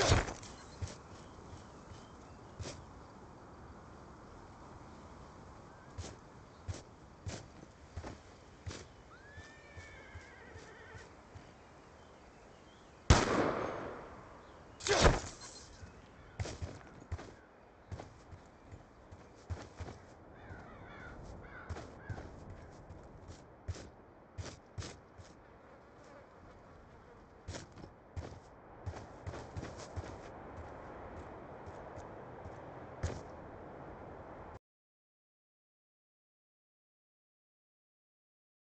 Yeah.